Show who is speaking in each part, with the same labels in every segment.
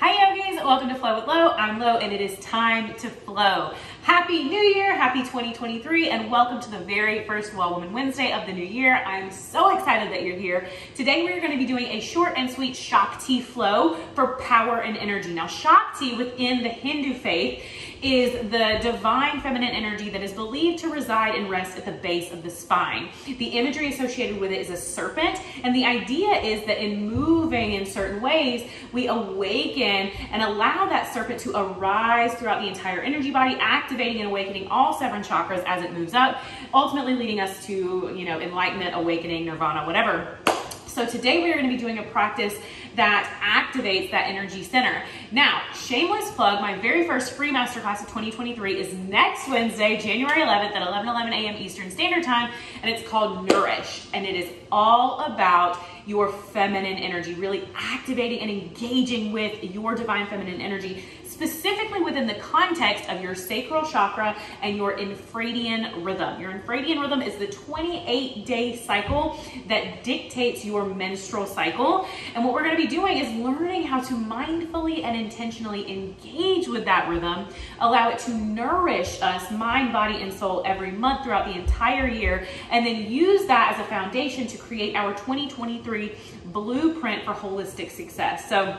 Speaker 1: Hi yogis, welcome to Flow with Lo. I'm Lo and it is time to flow. Happy New Year, happy 2023 and welcome to the very first Well Woman Wednesday of the new year. I'm so excited that you're here. Today we're going to be doing a short and sweet Shakti flow for power and energy. Now Shakti within the Hindu faith is the divine feminine energy that is believed to reside and rest at the base of the spine. The imagery associated with it is a serpent, and the idea is that in moving in certain ways, we awaken and allow that serpent to arise throughout the entire energy body, activating and awakening all seven chakras as it moves up, ultimately leading us to, you know, enlightenment, awakening, nirvana, whatever. So today we are going to be doing a practice that activates that energy center. Now, shameless plug, my very first free masterclass of 2023 is next Wednesday, January 11th at 11, 11 a.m. Eastern Standard Time, and it's called Nourish, and it is all about your feminine energy, really activating and engaging with your divine feminine energy specifically within the context of your sacral chakra and your infradian rhythm. Your infradian rhythm is the 28 day cycle that dictates your menstrual cycle. And what we're going to be doing is learning how to mindfully and intentionally engage with that rhythm, allow it to nourish us, mind, body, and soul every month throughout the entire year, and then use that as a foundation to create our 2023 blueprint for holistic success. So,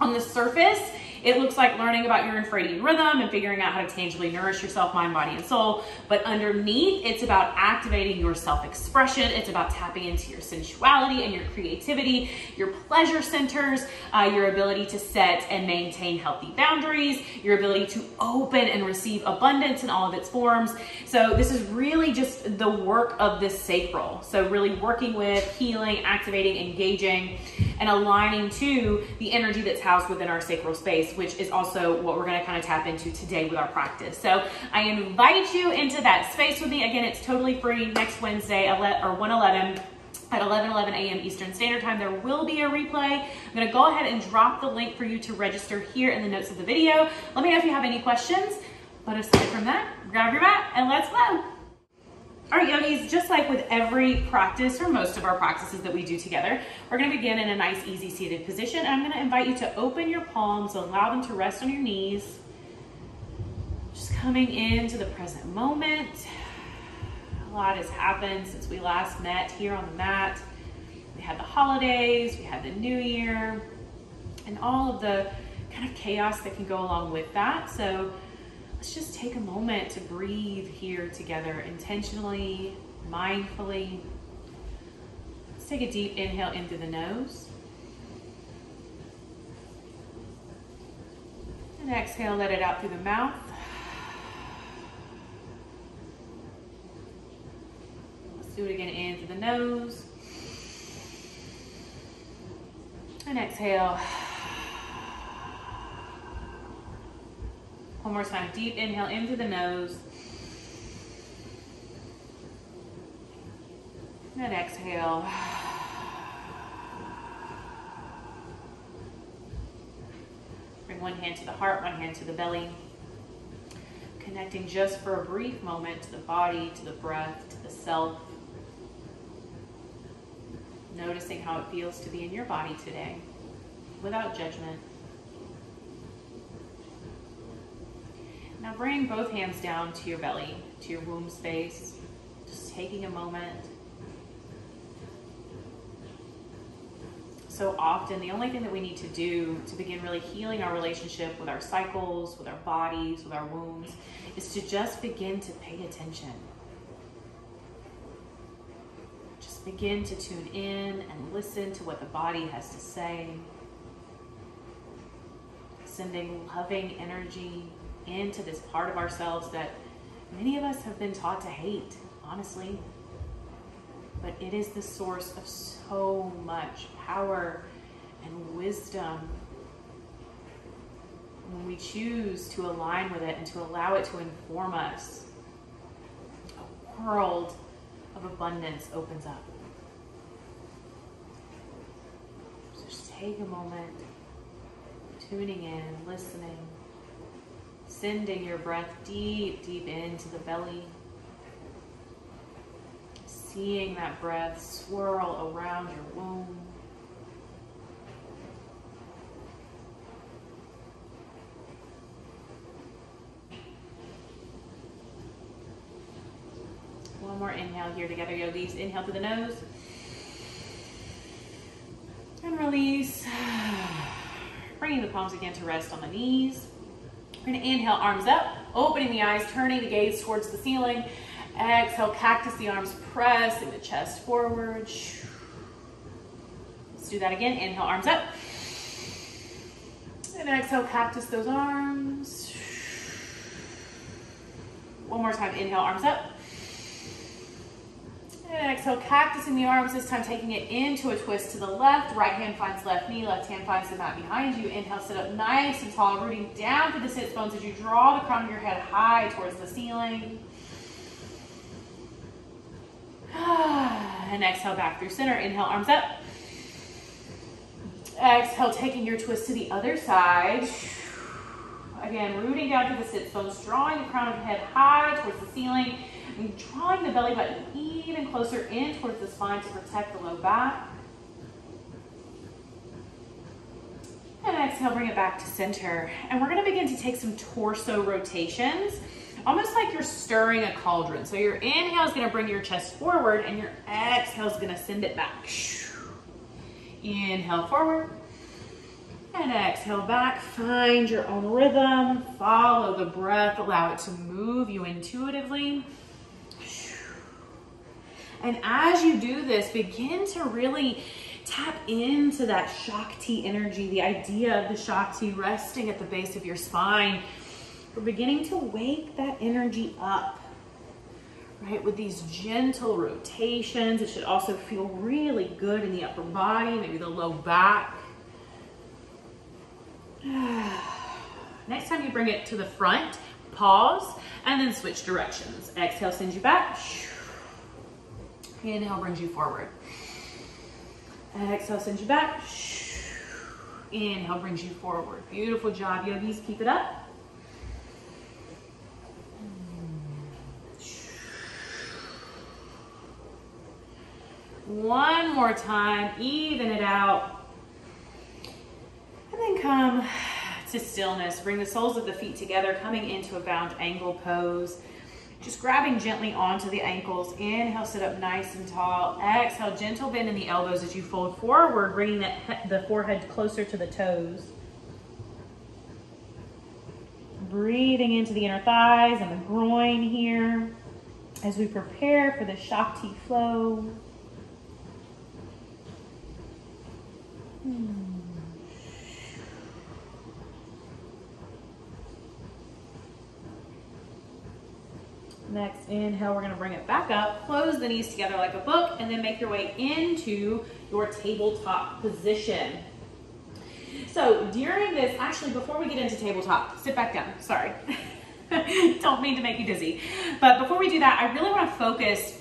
Speaker 1: on the surface, it looks like learning about your infradian rhythm and figuring out how to tangibly nourish yourself, mind, body, and soul. But underneath, it's about activating your self-expression. It's about tapping into your sensuality and your creativity, your pleasure centers, uh, your ability to set and maintain healthy boundaries, your ability to open and receive abundance in all of its forms. So this is really just the work of the sacral. So really working with healing, activating, engaging, and aligning to the energy that's housed within our sacral space which is also what we're gonna kind of tap into today with our practice. So I invite you into that space with me. Again, it's totally free next Wednesday or 111 at 11 11 a.m. Eastern Standard Time. There will be a replay. I'm going to go ahead and drop the link for you to register here in the notes of the video. Let me know if you have any questions. But aside from that, grab your mat and let's flow. Right, yogis, just like with every practice or most of our practices that we do together, we're gonna begin in a nice, easy seated position. And I'm gonna invite you to open your palms, allow them to rest on your knees. Just coming into the present moment. A lot has happened since we last met here on the mat. We had the holidays, we had the new year, and all of the kind of chaos that can go along with that. So let's just take a moment to breathe here together intentionally, mindfully. Let's take a deep inhale in through the nose. And exhale, let it out through the mouth. Let's do it again in through the nose. And exhale. One more time, deep inhale in through the nose. And exhale. Bring one hand to the heart, one hand to the belly. Connecting just for a brief moment to the body, to the breath, to the self. Noticing how it feels to be in your body today without judgment. Now bring both hands down to your belly, to your womb space, just taking a moment. So often, the only thing that we need to do to begin really healing our relationship with our cycles, with our bodies, with our wombs, is to just begin to pay attention. Just begin to tune in and listen to what the body has to say. Sending loving energy into this part of ourselves that many of us have been taught to hate, honestly. But it is the source of so much power and wisdom when we choose to align with it and to allow it to inform us. A world of abundance opens up. So just take a moment, tuning in, listening sending your breath deep, deep into the belly. Seeing that breath swirl around your womb. One more inhale here together, yogis. Inhale through the nose. And release. Bringing the palms again to rest on the knees. We're gonna inhale, arms up, opening the eyes, turning the gaze towards the ceiling. Exhale, cactus the arms, pressing the chest forward. Let's do that again. Inhale, arms up. And exhale, cactus those arms. One more time, inhale, arms up. And exhale, cactusing the arms, this time taking it into a twist to the left. Right hand finds left knee, left hand finds the mat behind you. Inhale, sit up nice and tall, rooting down through the sit bones as you draw the crown of your head high towards the ceiling. And exhale back through center. Inhale, arms up. Exhale, taking your twist to the other side. Again, rooting down through the sit bones, drawing the crown of the head high towards the ceiling, and drawing the belly button even closer in towards the spine to protect the low back. And exhale, bring it back to center. And we're gonna begin to take some torso rotations, almost like you're stirring a cauldron. So your inhale is gonna bring your chest forward and your exhale is gonna send it back. Inhale forward. And exhale back, find your own rhythm, follow the breath, allow it to move you intuitively. And as you do this, begin to really tap into that Shakti energy, the idea of the Shakti resting at the base of your spine. We're beginning to wake that energy up, right? With these gentle rotations. It should also feel really good in the upper body, maybe the low back. Next time you bring it to the front, pause, and then switch directions. Exhale sends you back. Inhale brings you forward. Exhale sends you back. Inhale brings you forward. Beautiful job, yogis. Keep it up. One more time, even it out. And then come to stillness. Bring the soles of the feet together, coming into a bound angle pose. Just grabbing gently onto the ankles. Inhale, sit up nice and tall. Exhale, gentle bend in the elbows as you fold forward, bringing the, the forehead closer to the toes. Breathing into the inner thighs and the groin here as we prepare for the Shakti flow. Hmm. Next inhale, we're gonna bring it back up, close the knees together like a book, and then make your way into your tabletop position. So during this, actually before we get into tabletop, sit back down, sorry. Don't mean to make you dizzy. But before we do that, I really wanna focus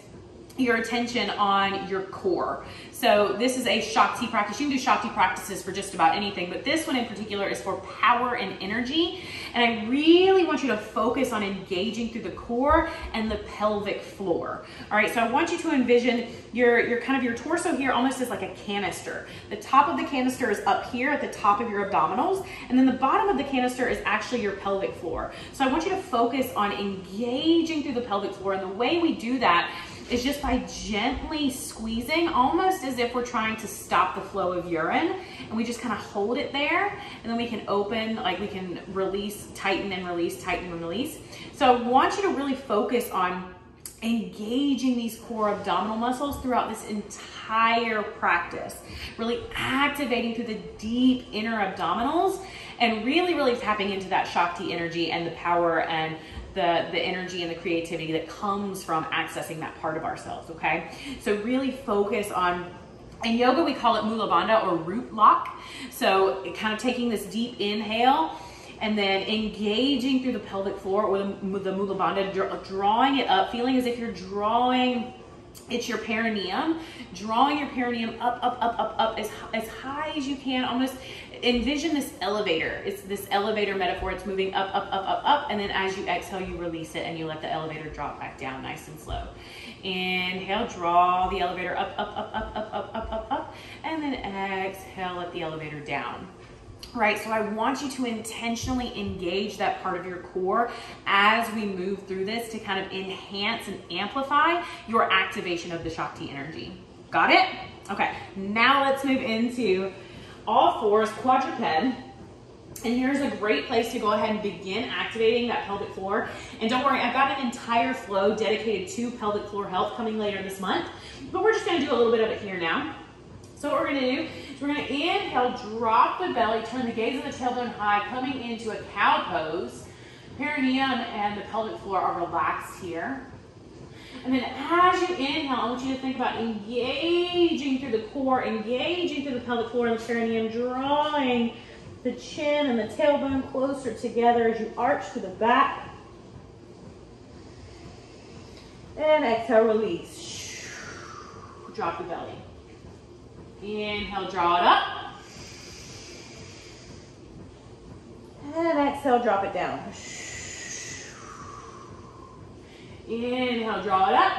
Speaker 1: your attention on your core. So this is a Shakti practice. You can do Shakti practices for just about anything, but this one in particular is for power and energy. And I really want you to focus on engaging through the core and the pelvic floor. All right, so I want you to envision your, your kind of your torso here almost as like a canister. The top of the canister is up here at the top of your abdominals, and then the bottom of the canister is actually your pelvic floor. So I want you to focus on engaging through the pelvic floor, and the way we do that is just by gently squeezing, almost as if we're trying to stop the flow of urine. And we just kind of hold it there, and then we can open, like we can release, tighten and release, tighten and release. So I want you to really focus on engaging these core abdominal muscles throughout this entire practice. Really activating through the deep inner abdominals and really, really tapping into that Shakti energy and the power and the, the energy and the creativity that comes from accessing that part of ourselves, okay? So really focus on in yoga, we call it Mula Bandha or root lock. So kind of taking this deep inhale and then engaging through the pelvic floor or the, the Mula Bandha, drawing it up, feeling as if you're drawing it's your perineum, drawing your perineum up, up, up, up, up as, as high as you can, almost envision this elevator. It's this elevator metaphor. It's moving up, up, up, up, up. And then as you exhale, you release it and you let the elevator drop back down nice and slow. Inhale, draw the elevator up, up, up, up, up, up, up, up, up. And then exhale, let the elevator down. right? So I want you to intentionally engage that part of your core as we move through this to kind of enhance and amplify your activation of the Shakti energy. Got it? Okay, now let's move into all fours, quadruped. And here's a great place to go ahead and begin activating that pelvic floor. And don't worry, I've got an entire flow dedicated to pelvic floor health coming later this month, but we're just gonna do a little bit of it here now. So what we're gonna do is we're gonna inhale, drop the belly, turn the gaze of the tailbone high, coming into a cow pose. Perineum and the pelvic floor are relaxed here. And then as you inhale, I want you to think about engaging through the core, engaging through the pelvic floor and the perineum, drawing the chin and the tailbone closer together as you arch to the back. And exhale, release. Drop the belly. Inhale, draw it up. And exhale, drop it down. Inhale, draw it up.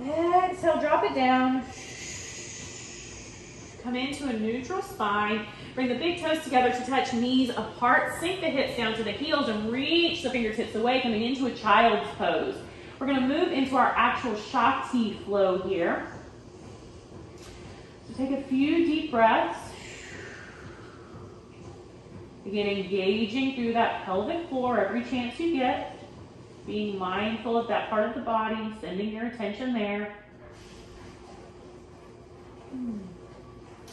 Speaker 1: Exhale, drop it down. Come into a neutral spine. Bring the big toes together to touch knees apart. Sink the hips down to the heels and reach the fingertips away, coming into a child's pose. We're gonna move into our actual Shakti flow here. So take a few deep breaths. Begin engaging through that pelvic floor every chance you get. Being mindful of that part of the body, sending your attention there.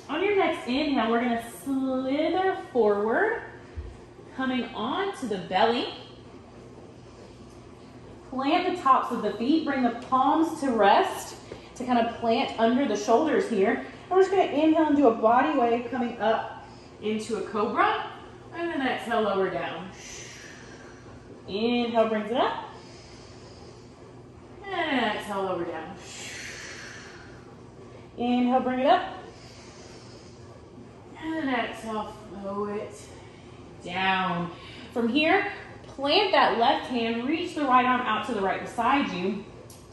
Speaker 1: On your next inhale, we're gonna slither forward, coming onto the belly. Plant the tops of the feet, bring the palms to rest to kind of plant under the shoulders here. And we're just gonna inhale and do a body wave coming up into a cobra, and then exhale, lower down. Inhale brings it up, exhale, lower down. Inhale, bring it up, and exhale, flow it down. From here, plant that left hand, reach the right arm out to the right beside you.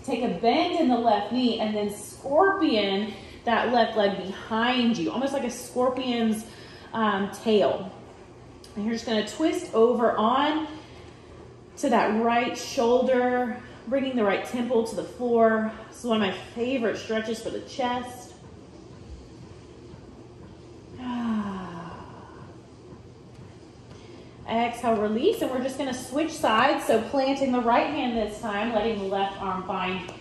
Speaker 1: Take a bend in the left knee and then scorpion that left leg behind you, almost like a scorpion's um, tail. And you're just gonna twist over on to that right shoulder, bringing the right temple to the floor. This is one of my favorite stretches for the chest. Ah. Exhale, release, and we're just gonna switch sides. So planting the right hand this time, letting the left arm find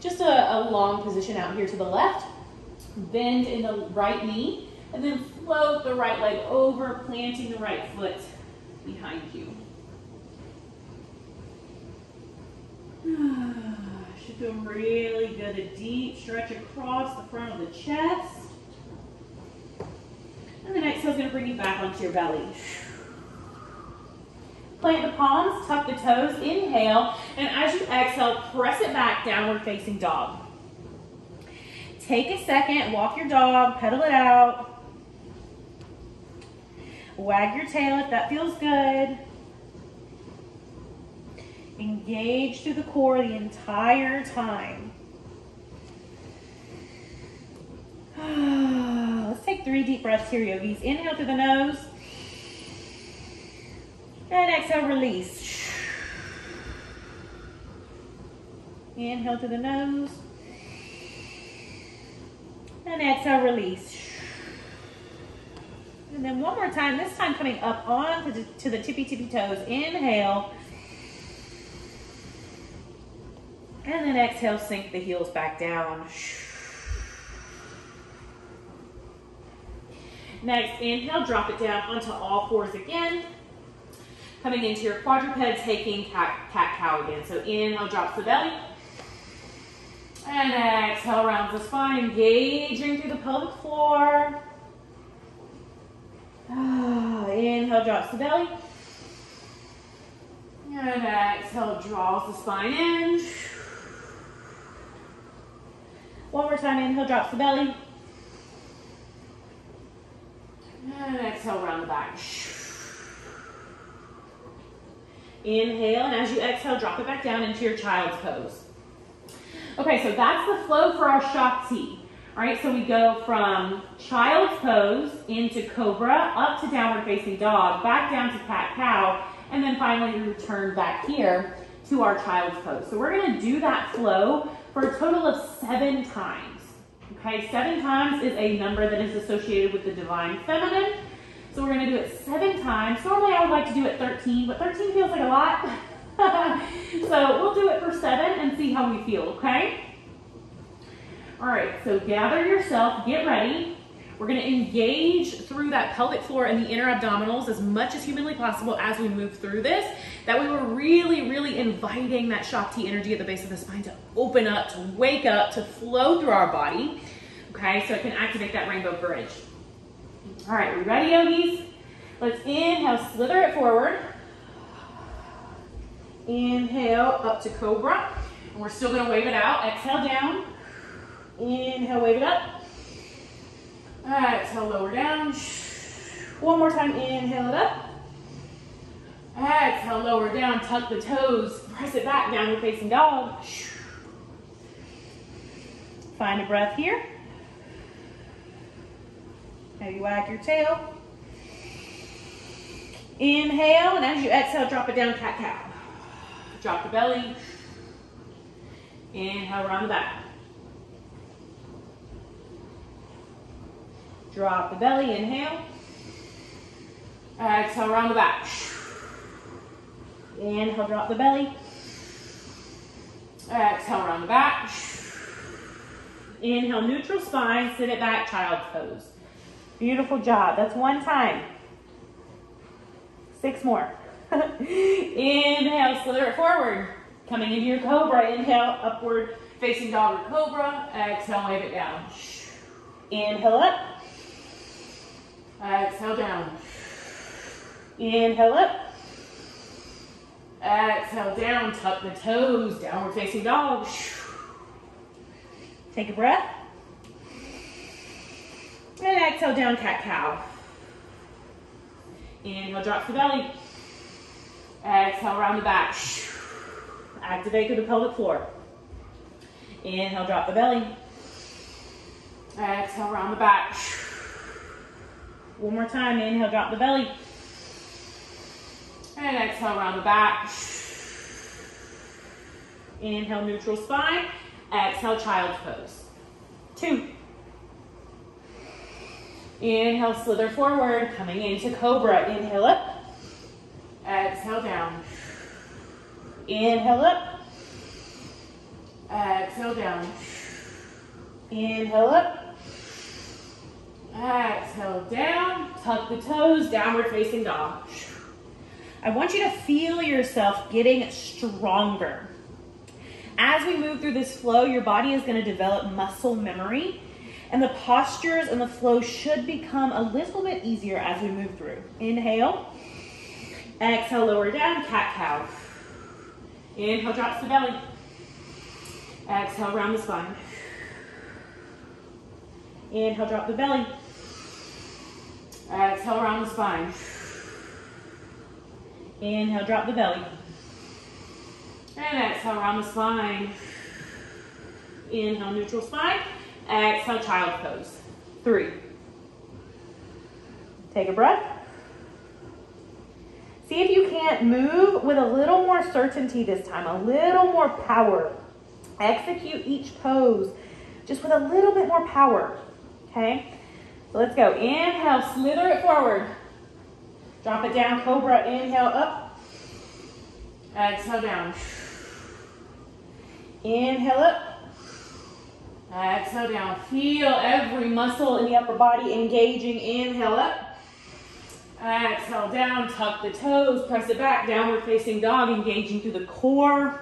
Speaker 1: just a, a long position out here to the left. Bend in the right knee, and then float the right leg over, planting the right foot behind you. Feel really good. A deep stretch across the front of the chest. And the next is gonna bring you back onto your belly. Plant the palms, tuck the toes, inhale, and as you exhale, press it back, downward facing dog. Take a second, walk your dog, pedal it out. Wag your tail if that feels good. Engage through the core the entire time. Let's take three deep breaths here, yogis. Inhale through the nose. And exhale, release. Inhale through the nose. And exhale, release. And then one more time, this time coming up the, to the tippy tippy toes. Inhale. And then exhale, sink the heels back down. Next, inhale, drop it down onto all fours again. Coming into your quadruped, taking cat, cat cow again. So inhale, drops the belly. And exhale, rounds the spine, engaging through the pelvic floor. Ah, inhale, drops the belly. And exhale, draws the spine in. One more time, inhale, drops the belly. And exhale, round the back. Inhale, and as you exhale, drop it back down into your child's pose. Okay, so that's the flow for our Shakti, All right, so we go from child's pose into cobra, up to downward facing dog, back down to cat cow, and then finally return back here to our child's pose. So we're gonna do that flow for a total of seven times. Okay, seven times is a number that is associated with the divine feminine. So we're gonna do it seven times. Normally I would like to do it 13, but 13 feels like a lot. so we'll do it for seven and see how we feel, okay? All right, so gather yourself, get ready. We're gonna engage through that pelvic floor and the inner abdominals as much as humanly possible as we move through this. That we were really, really inviting that Shakti energy at the base of the spine to open up, to wake up, to flow through our body. Okay, so it can activate that rainbow bridge. All right, we ready, yogis? Let's inhale, slither it forward. Inhale up to cobra. And we're still gonna wave it out. Exhale down. Inhale, wave it up. Exhale, lower down. One more time, inhale it up. Exhale, lower down, tuck the toes, press it back, downward facing dog. Find a breath here. Maybe wag your tail. Inhale, and as you exhale, drop it down, cat cow. Drop the belly. Inhale, round the back. Drop the belly, inhale. Exhale, round the back. Inhale, drop the belly. Exhale, round the back. Inhale, neutral spine, sit it back, child's pose. Beautiful job. That's one time. Six more. Inhale, slither it forward. Coming into your cobra. Inhale, upward facing dog or cobra. Exhale, wave it down. Inhale up. Down. Inhale up. Exhale down, tuck the toes, downward facing dog. Take a breath. And exhale down, cat cow. Inhale, drop the belly. Exhale, round the back. Activate through the pelvic floor. Inhale, drop the belly. Exhale, round the back. One more time, inhale, drop the belly. And exhale, round the back. Inhale, neutral spine. Exhale, child's pose. Two. Inhale, slither forward, coming into cobra. Inhale up. Exhale down. Inhale up. Exhale down. Inhale up. Exhale down, tuck the toes, downward facing dog. I want you to feel yourself getting stronger. As we move through this flow, your body is going to develop muscle memory, and the postures and the flow should become a little bit easier as we move through. Inhale, exhale, lower down, cat cow. Inhale, drops the belly. Exhale, round the spine. Inhale, drop the belly. Exhale, round the spine. Inhale, drop the belly. And exhale, round the spine. Inhale, neutral spine. Exhale, child pose. Three. Take a breath. See if you can't move with a little more certainty this time, a little more power. Execute each pose just with a little bit more power, okay? Let's go. Inhale, slither it forward. Drop it down, cobra. Inhale, up. Exhale, down. Inhale, up. Exhale, down. Feel every muscle in the upper body engaging. Inhale, up. Exhale, down. Tuck the toes. Press it back. Downward facing dog, engaging through the core.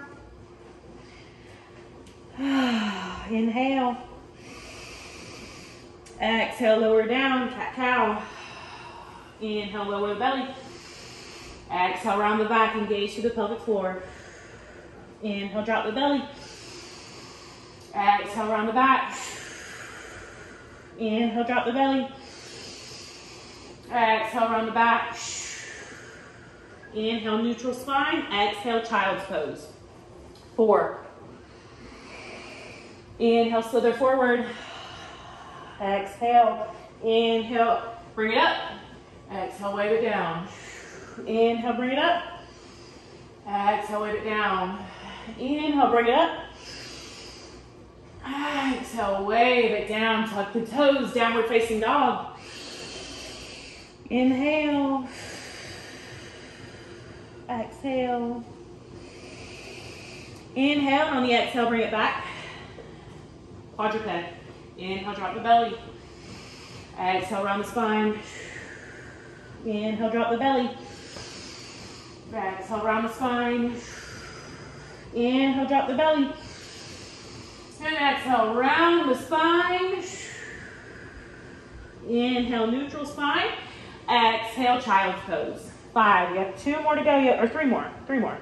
Speaker 1: Inhale. Exhale, lower down, cat cow. Inhale, lower the belly. Exhale, round the back, engage to the pelvic floor. Inhale, drop the belly. Exhale, round the back. Inhale, drop the belly. Exhale, round the back. Inhale, neutral spine. Exhale, child's pose. Four. Inhale, slither forward. Exhale. Inhale. Bring it up. Exhale, wave it down. Inhale, bring it up. Exhale, wave it down. Inhale, bring it up. Exhale, wave it down. Tuck the toes, downward facing dog. Inhale. Exhale. Inhale, on the exhale, bring it back. Quadruped. Inhale, drop the belly. Exhale, round the spine. Inhale, drop the belly. Exhale, round the spine. Inhale, drop the belly. And exhale, round the spine. Inhale, neutral spine. Exhale, child's pose. Five. You have two more to go, or three more. Three more.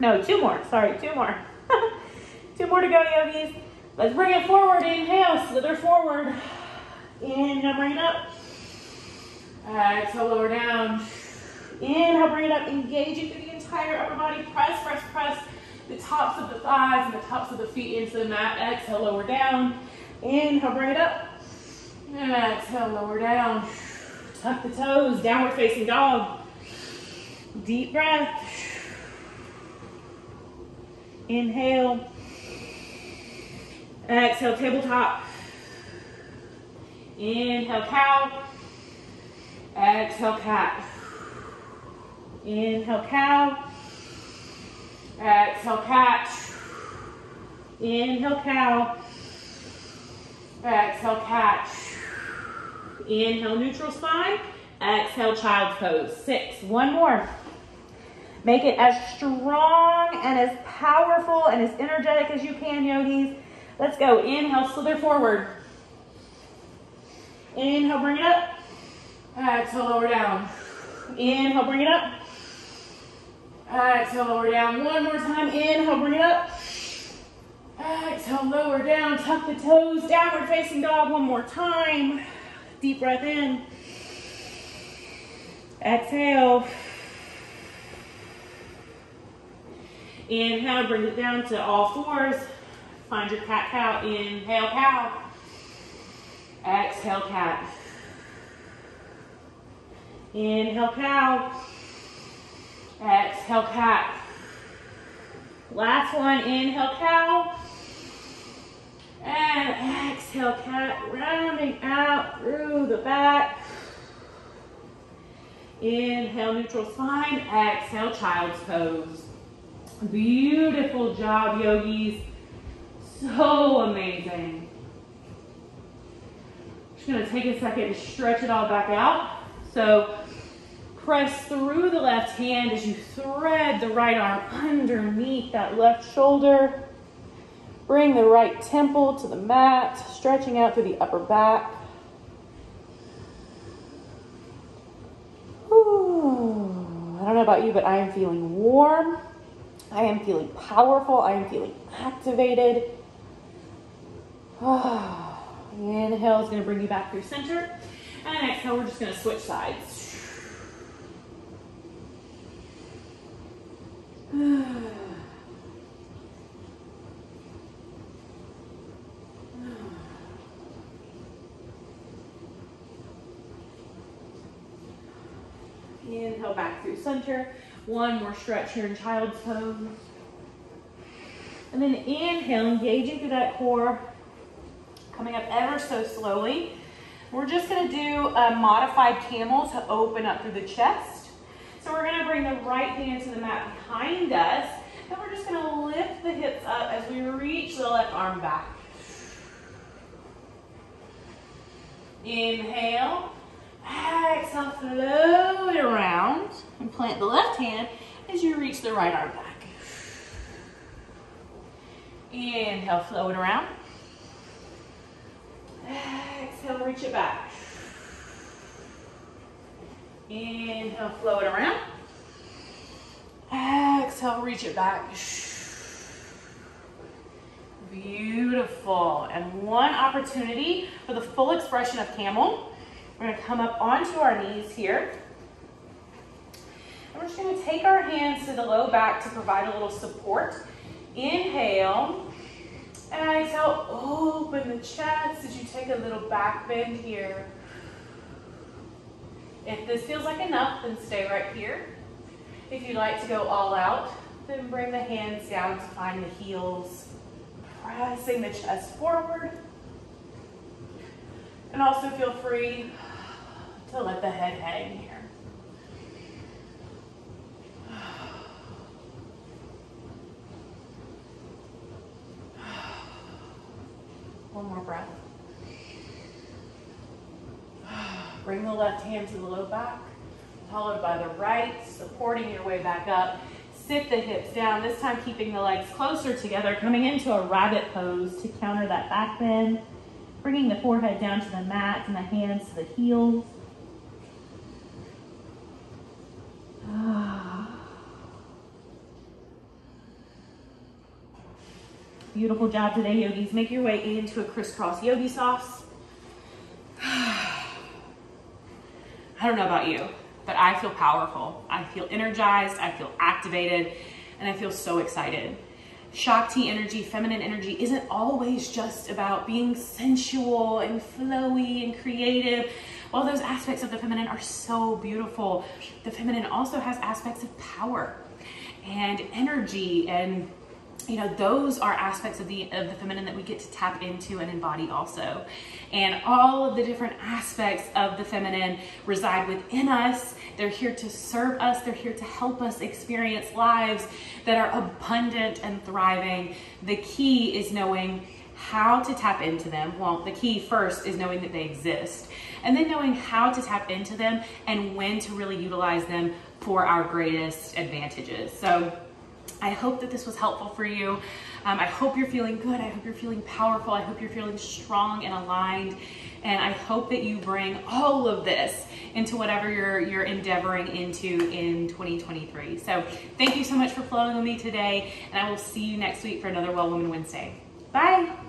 Speaker 1: No, two more. Sorry, two more. two more to go, yogis. Let's bring it forward. Inhale, slither forward. Inhale, bring it up. Exhale, lower down. Inhale, bring it up. Engaging through the entire upper body. Press, press, press the tops of the thighs and the tops of the feet into the mat. Exhale, lower down. Inhale, bring it up. And exhale, lower down. Tuck the toes, downward facing dog. Deep breath. Inhale. Exhale, tabletop. Inhale, cow. Exhale, cat. Inhale, cow. Exhale, cat. Inhale, cow. Exhale, cat. Inhale, neutral spine. Exhale, child's pose. Six. One more. Make it as strong and as powerful and as energetic as you can, yogis. Let's go. Inhale, slither forward. Inhale, bring it up. Exhale, lower down. Inhale, bring it up. Exhale, lower down. One more time. Inhale, bring it up. Exhale, lower down. Tuck the toes. Downward facing dog one more time. Deep breath in. Exhale. Inhale, bring it down to all fours. Find your cat cow. Inhale, cow. Exhale, cat. Inhale, cow. Exhale, cat. Last one, inhale, cow. And exhale, cat, rounding out through the back. Inhale, neutral spine. Exhale, child's pose. Beautiful job, yogis. So amazing. Just gonna take a second to stretch it all back out. So press through the left hand as you thread the right arm underneath that left shoulder. Bring the right temple to the mat, stretching out through the upper back. Whew. I don't know about you, but I am feeling warm. I am feeling powerful. I am feeling activated. Inhale is going to bring you back through center. And exhale, we're just going to switch sides. Inhale back through center. One more stretch here in child's pose. And then inhale, engaging through that core, coming up ever so slowly. We're just gonna do a modified camel to open up through the chest. So we're gonna bring the right hand to the mat behind us, and we're just gonna lift the hips up as we reach the left arm back. Inhale, exhale, float it around, and plant the left hand as you reach the right arm back. Inhale, float it around. Exhale, reach it back. Inhale, flow it around. Exhale, reach it back. Beautiful. And one opportunity for the full expression of camel. We're to come up onto our knees here. And we're just to take our hands to the low back to provide a little support. Inhale. And exhale, open oh, the chest as you take a little back bend here. If this feels like enough, then stay right here. If you'd like to go all out, then bring the hands down to find the heels, pressing the chest forward. And also feel free to let the head hang here. One more breath. Bring the left hand to the low back, followed by the right, supporting your way back up. Sit the hips down, this time keeping the legs closer together, coming into a rabbit pose to counter that back bend. Bringing the forehead down to the mat and the hands to the heels. Beautiful job today, yogis. Make your way into a crisscross yogi sauce. I don't know about you, but I feel powerful. I feel energized, I feel activated, and I feel so excited. Shakti energy, feminine energy, isn't always just about being sensual and flowy and creative. While those aspects of the feminine are so beautiful, the feminine also has aspects of power and energy and you know those are aspects of the of the feminine that we get to tap into and embody also. And all of the different aspects of the feminine reside within us. They're here to serve us. They're here to help us experience lives that are abundant and thriving. The key is knowing how to tap into them. Well the key first is knowing that they exist and then knowing how to tap into them and when to really utilize them for our greatest advantages. So I hope that this was helpful for you. Um, I hope you're feeling good. I hope you're feeling powerful. I hope you're feeling strong and aligned. And I hope that you bring all of this into whatever you're, you're endeavoring into in 2023. So thank you so much for flowing with me today. And I will see you next week for another Well Woman Wednesday. Bye.